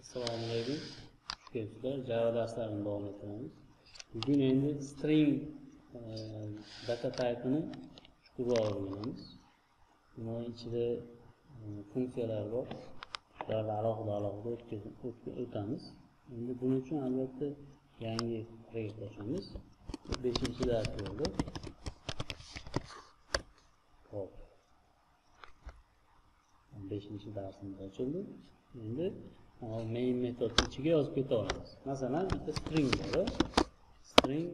assalomu alaykum. Xush kelibsizlar. Java darslarini davom ettiramiz. Bugun endi string e, data typeini chuqurroq o'rganamiz buni ichida e, funksiyalar bor. Ularni alohida alohida o'tamiz. Endi buning uchun albatta yangi proyekt ochamiz. Beshinchi dars bo'ldi. Hop. Beshinchi darsimiz ochildi. Endi main metod ichiga yozib keta olamiz masalan bitta string bor string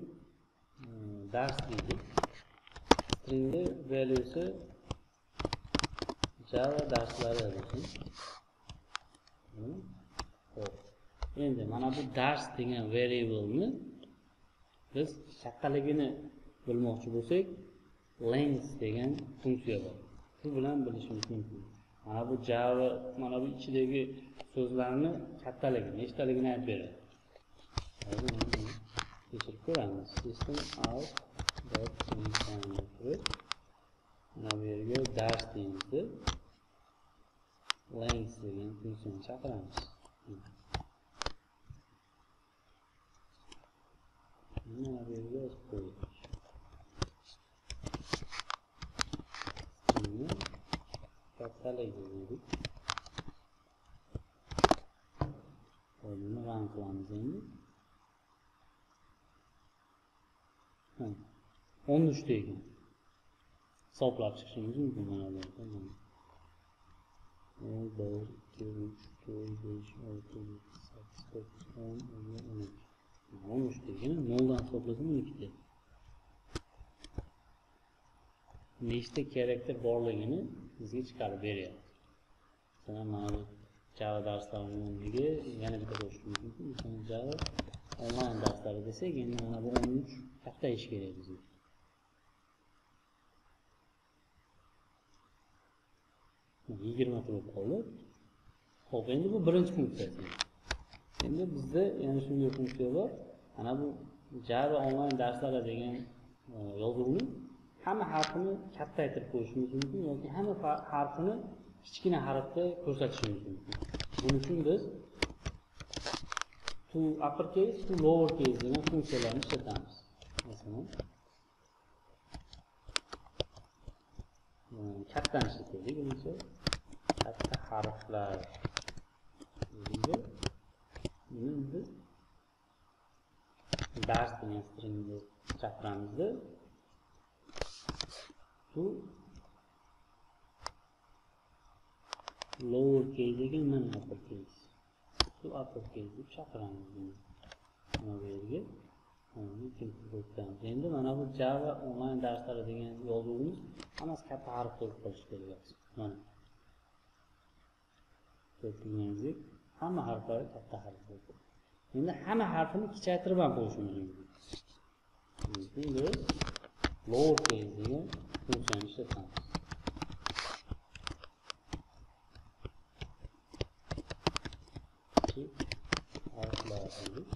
hmm, dars deydik stringni valuesi java darslari hmm, ho'p. Xo'p. endi mana bu dars degan variableni biz kattaligini bilmoqchi bo'lsak length degan funksiya bor. Shu bilan bilishimiz mumkin. Mana bu java mana bu ichidagi so'zlarni kattaligi nechtaligini aytib beradi. Hozir tekshirib ko'ramiz. System out mana bu yerga dars deymizda. Length degan funksiyani chaqiramiz. Mana bu yerga yozib qo'ydik stringni kattaligi deydik Hop, buni run qilamiz endi Ha, o'n uchta ekan hisoblab chiqishimiz mumkin mana bu yerda mana. o'n bir ikki uch to'rt besh olti yetti sakkiz to'qqiz o'n o'n bir o'n uch o'n uchta ekan noldan hisoblasam o'n ikkita nechta karakter borligini bizga chiqarib beryapti. Masalan mana bu java darslarini o'rniga yana bitta qo'shishimiz mumkin. Masalan java onlayn darslari desak endi mana bu o'n uch taqtayishi kerak bizga. Yigirmata bo'lib qoldi ho'p endi bu birinchi funksiya endi bizda yana shunday funksiya bor. Mana bu java onlayn darslari degan e, yozuvni hamma harfini kattaytirib qo'yishimiz mumkin yoki hamma harfini kichkina harfda ko'rsatishimiz mumkin. Buning uchun biz to upper case to lower case degan funksiyalarni ishlatamiz. Masalan kattani ishlataylik. Birinchi katta harflar. Deydi buni endi dars degan stringni chaqiramiz bu lower case ekan mana upper case. Bu upper case deb chaqiramiz buni. Mana bu yerga. Endi mana bu java onlayn darslari degan yozuvimiz hammasi katta harf bo'lib qolishi kerak. Mana. Ko'rdingizdek hamma harflari katta harf endi hamma harfini kichaytirib ham qo'yishimiz mumkin. Endi biz lower case degan funksiyani ishlatamiz kichik harflar deylik.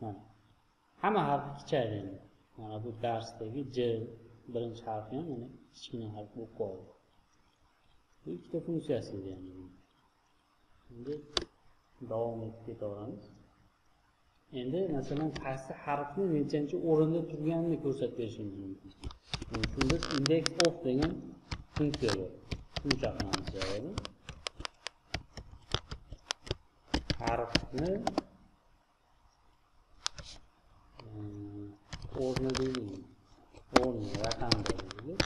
Mana. hamma harfi kichaydi endi bu darsdagi j birinchi harfi ham mana kichkina harf bo'lib qoldi bu ikkita funksiyasi edi yani. Endi davom etib ketaveramiz. Endi masalan qaysi harfni nechanchi o'rinda turganini ko'rsatib berishimiz mumkin. Uchun biz index of degan funksiya bor. Shuni chaqiramiz javobi. Harfni o'rni deylik. O'rni raqam deylik.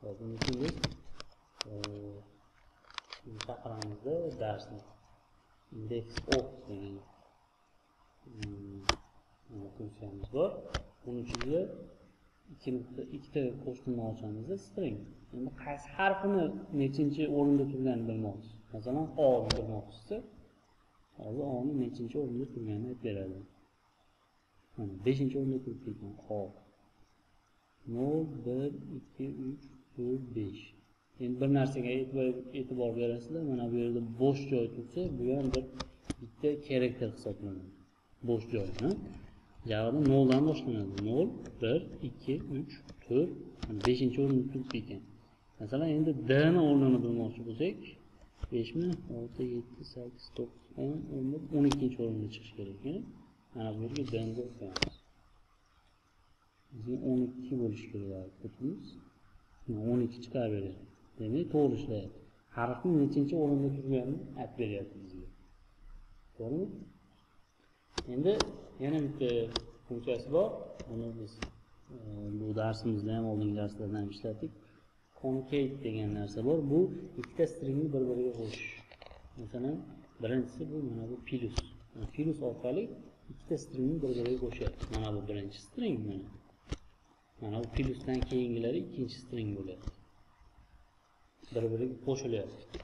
Hop, buni shuni darsni index of degan hmm, funksiyamiz bor. Uni ichiga ikkita qo'shimni ochamiz string. Endi qaysi harfini nechinchi o'rinda turganini bilmoqchisiz masalan o ni bilmoqchisiz hozir oni nechinchi o'rinda turganini aytib beradi. Beshinchi o'rinda turibdi ekan o nol bir ikki uch to'rt besh. Endi bir narsaga e'tibor berasizlar mana bu yerda bo'sh joy tursa bu ham bir bitta karakter hisoblanadi bo'sh joyini javada noldan boshlanadi nol bir ikki uch to'rt beshinchi o'rinda turibdi ekan masalan endi dni o'rnini bilmoqchi bo'lsak beshmi olti yetti sakkiz to'qqiz o'n o'n bir o'n ikkinchi o'ringa chiqishi kerak ekan mana bu yerga dni qo'yamiz bizga o'n ikki bo'lishi kerak outputimiz o'n ikki chiqarib beryapti demak to'g'ri ishlayapti. Harfni nechinchi o'rinda turganini aytib beryapti bizga to'g'rimi? Endi yana bitta funksiyasi bor. Buni biz e, bu darsimizda ham oldingi darslarda ham ishlatdik concate degan narsa bor. Bu ikkita stringni bir biriga qo'shish masalan birinchisi bu mana bu plus filus orqali ikkita stringni bir biriga qo'shyapti. Mana bu birinchi string mana. Mana bu plusdan keyingilari ikkinchi string bo'lyapti. Bir biriga qo'shilyapti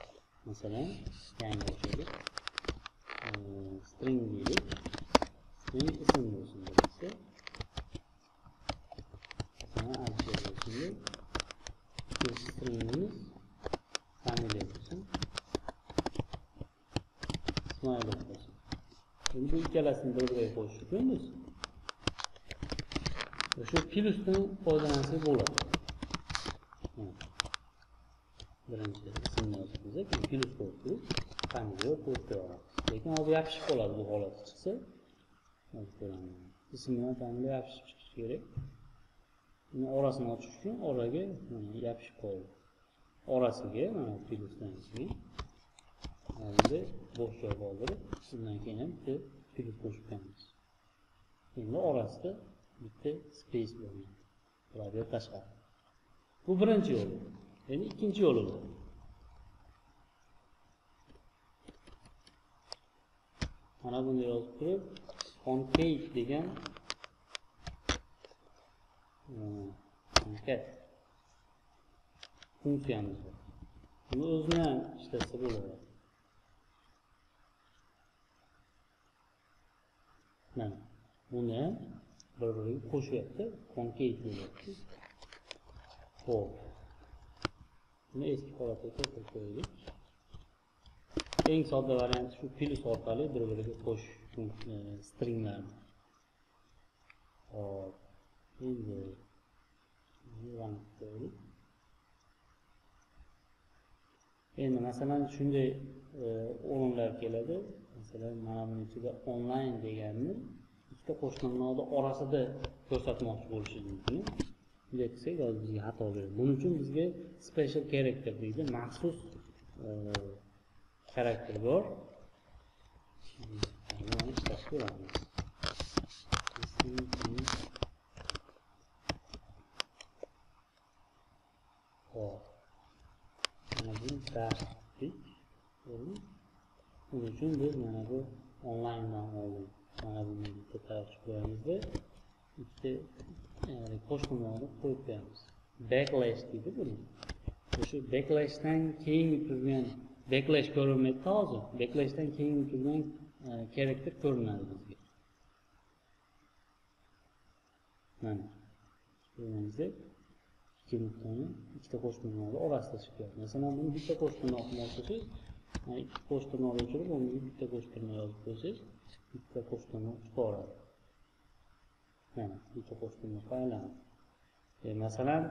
masalan yangi ochaylik string deylik string ism bo'lsin birinchisi masalan alisher bo'lsin ikkinchi stringimiz familiya bo'lsin ismoilov bo'lsin endi bu ikkalasini bir biriga qo'shish uchun biz o'sha plyusdan foydalansak bo'ladi birinchi ismni yozib plus plyus qo'yib turib familiya qo'yib qo'yamiz lekin hozir yopishib qoladi bu holat chiqsa ism bilan familiya yopishib chiqishi kerak. Orasini ochish uchun oraga yopishib qoldi. Orasiga mana plyusdan keyin endi bo'sh joy qoldirib undan keyin ham bitta plyus qo'shib qo'yamiz. Endi orasida bitta space bo'lgan tashqari. Bu birinchi yo'l. Ya'ni ikkinchi yo'li bu. Mana bunday yozib turib concave degan e, funksiyamiz bor buni o'zini ham ishlatsa bo'ladi mana buni ham bir biriga qo'shyapti concave deyapti ho'p. Buni eski holatiga keltirib qo'yaylik. Eng sodda varianti shu plus orqali bir biriga qo'shish e, stringlarni hop endi endi masalan shunday e, o'rinlar keladi. Masalan mana buni ichida onlayn deganni ikkita qo'shma ma'noda orasida ko'rsatmoqchi bo'lishi mumkin. Bunday hozir bizga xato beradi buning uchun bizga special character deydi maxsus e, xarakter bor. Ko'ramiz hop mana bu darslik buning uchun biz mana bu onlayndan oldik mana buni bitta tarafga qo'yamizda ikkita qo'shmani qo'yib beramiz backlash deydi buni o'sha backlashdan keyin turgan backlash ko'rinmaydida hozir backlashdan keyingi turgan karakter ko'rinadi bizga mana ko'rganingizda ikki nuqtani ikkita qo'shtirnoqni orasida chiqyapti masalan buni bitta qo'sh tirnoq olsangiz ikki qo'shtirnoqni o'chirib o'rniga bitta qo'shtirnoq yozib qo'ysangiz bitta qo'shtirnoq chiqaveradi mana bitta qo'sh aylanadi masalan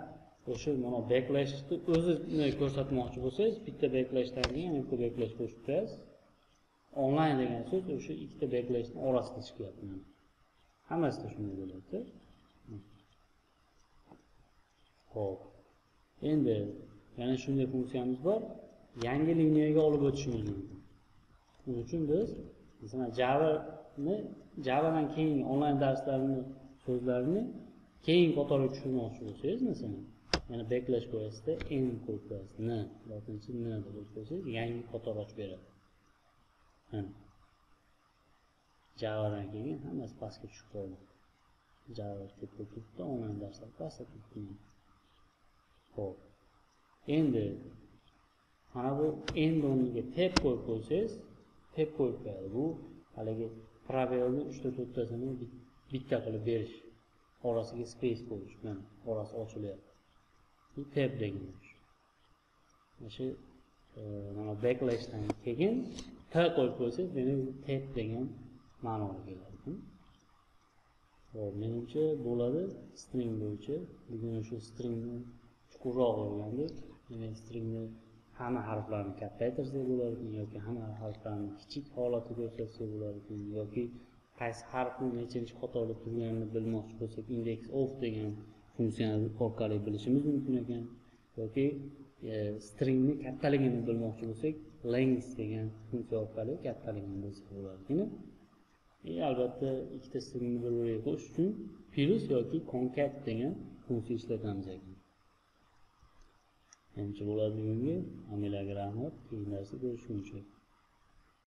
o'sha mana backlashni o'zini ko'rsatmoqchi bo'lsangiz bitta backlashdan keyin yana bitta backlash qo'shib qo'yasiz onlayn degan so'z o'sha ikkita backlashni orasida chiqyapti hammasida shunday bo'lyapti. Ho'p endi yana shunday funksiyamiz bor. Yangi liniyaga olib o'tishimiz mumkin. Shuning uchun biz masalan javani javadan keyin onlayn darslarni so'zlarini keyin qatorga tushirmoqchi bo'lsangiz masalan yana beklash qo'yasizda n qo'yib qo'yasiz n lotincha n deb qo'yib qo'ysangiz yangi qator ochib beradi. Javadan keyin hammasi pastga tushib qoldi. Java tepda turibdi onlayn darslar pastda turibdi. Ho'p endi mana bu endi o'rniga tep qo'yib qo'ysangiz tep qo'yib qo'yadi. Bu haligi probelni uchta to'rttasini bitta qilib berish orasiga space qo'yish mana orasi ochilyapti bu tab degan mana shu e, mana backlashdan keyin t qo'yib qo'ysangiz demak bu degan ma'noga keladi hm? Hop, menimcha bo'ladi string bo'yicha. Bugun shu stringni chuqurroq o'rgandik. Demak, stringni hamma harflarni kattaytirsak bo'lar yoki hamma harflarni kichik holatda ko'rsatsak bo'larkan yoki qaysi harfni nechinchi qatorda turganini bilmoqchi bo'lsak index of degan funksiyani orqali bilishimiz mumkin ekan. Yoki e, stringni kattaligini bilmoqchi bo'lsak length degan funksiya orqali kattaligini bilsak bo'lar и e, albatta ikkita stringni bir biriga qo'shish uchun plus yoki concat degan funksiya ishlatamiz ekan menimcha bo'ladi bugungi amilaga rahmat keyingi darsda ko'rishguncha.